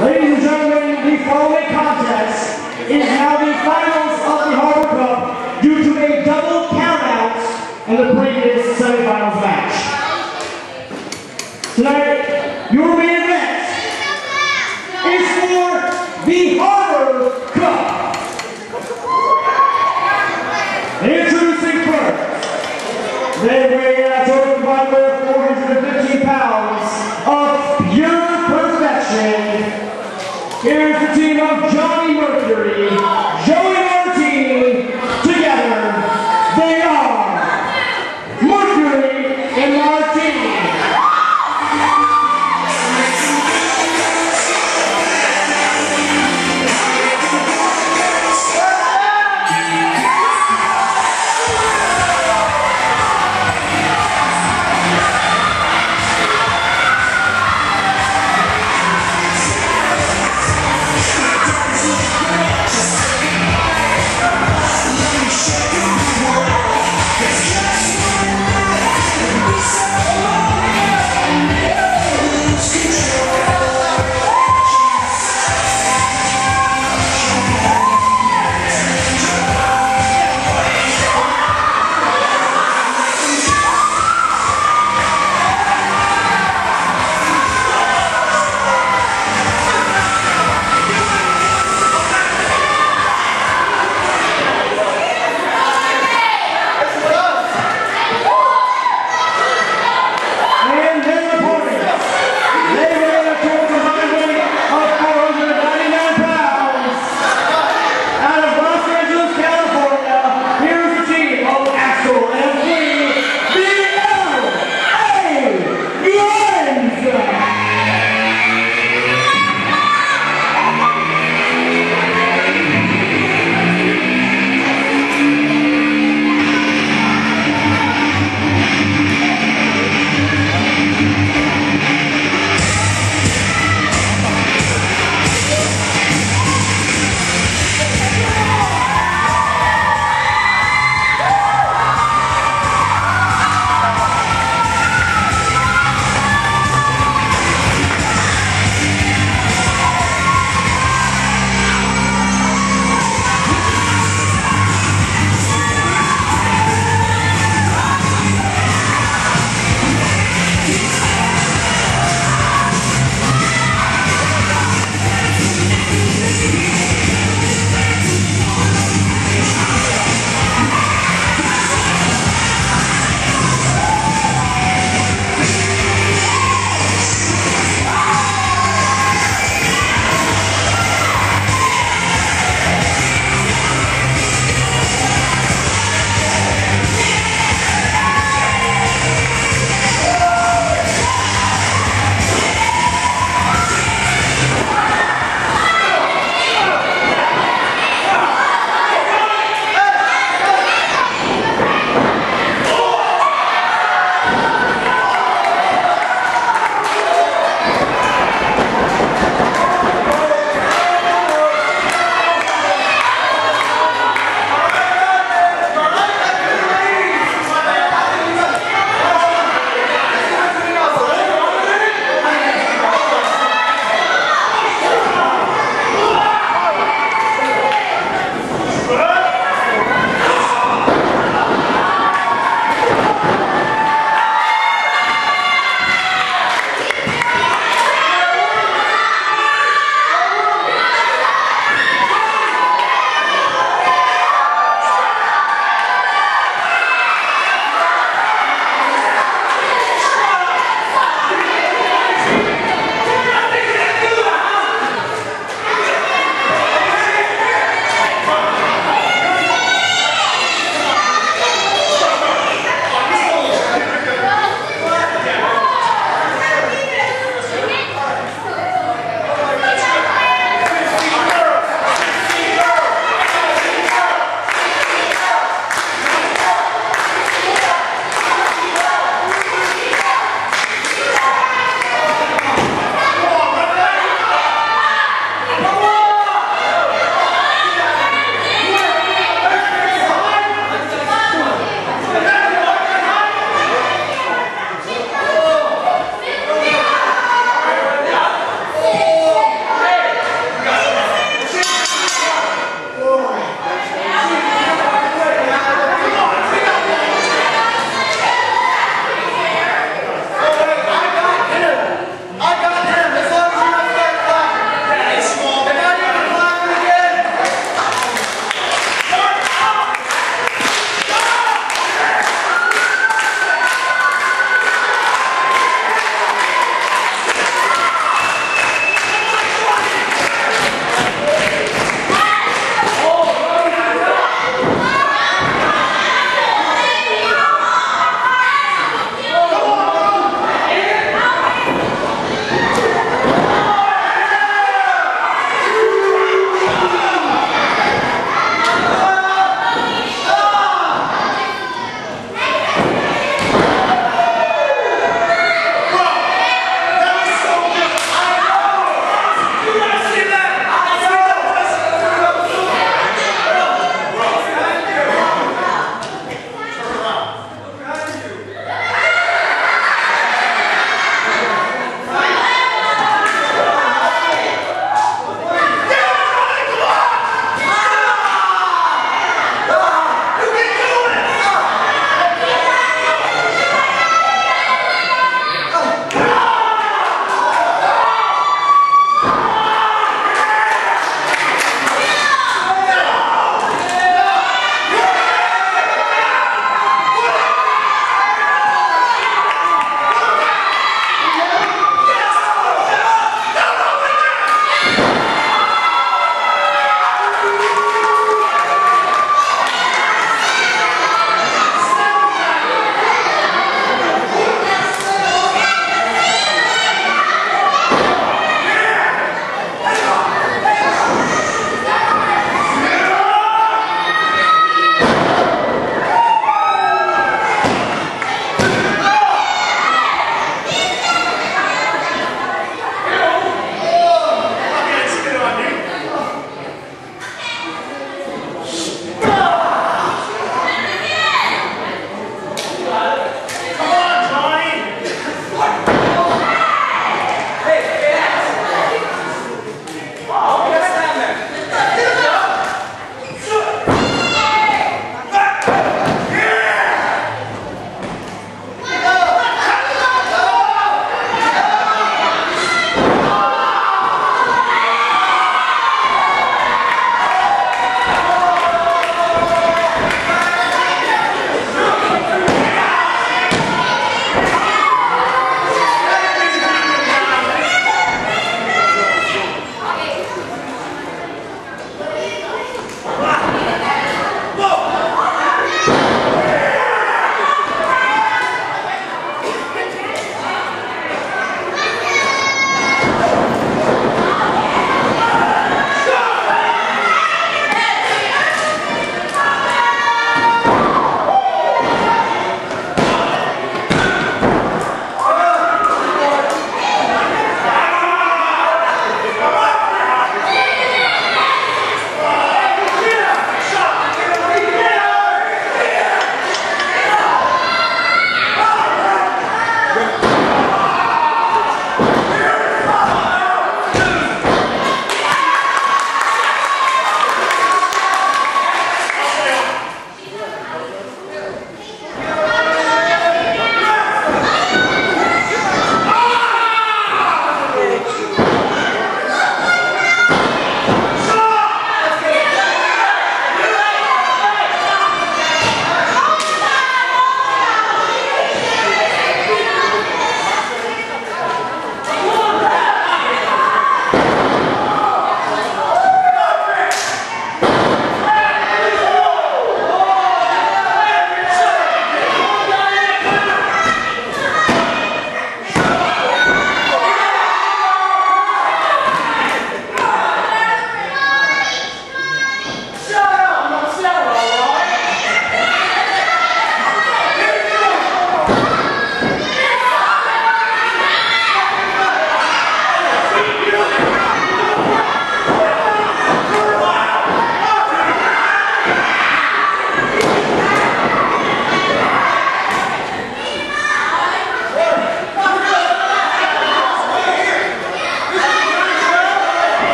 Ladies and gentlemen, the following contest is now the final entire team of Johnny Mercury.